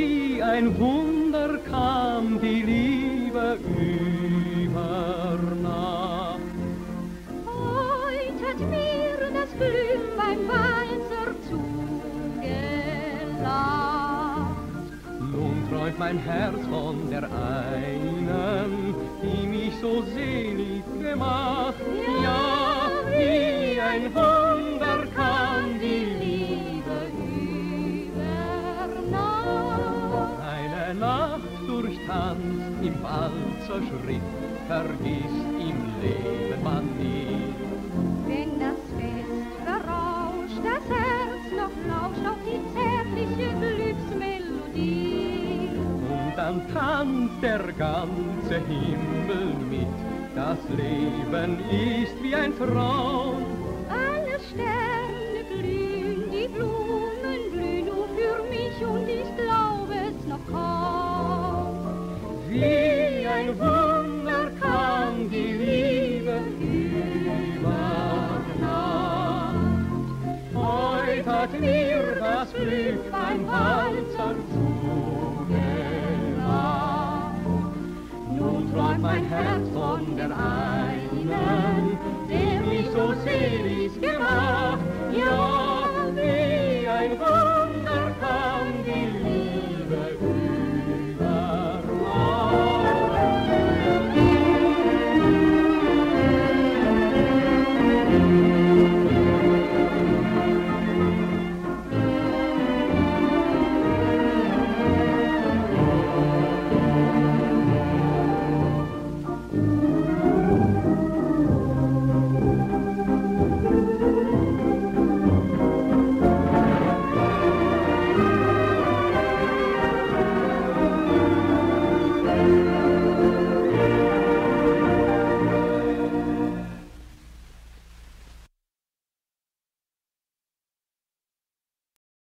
wie ein Wunder kam die Liebe über Nacht. hat mir das Glück beim Walzer zugelacht. Nun träumt mein Herz von der einen, die mich so selig gemacht. Ja, ja wie ein Wunder. Nacht durchtanzt im Walzerschritt, vergisst im Leben man nie. Wenn das Fest verrauscht, das Herz noch lauscht auf die zärtliche Glücksmelodie. Und dann tanzt der ganze Himmel mit, das Leben ist wie ein Traum. Alle Sterne glühen, Ein Wunder kann die Liebe über Nacht. Hat mir das Glück beim Walzer zugelacht. Nun träumt mein Herz von der einen, der mich so selig gemacht. Ja, wie ein Wunder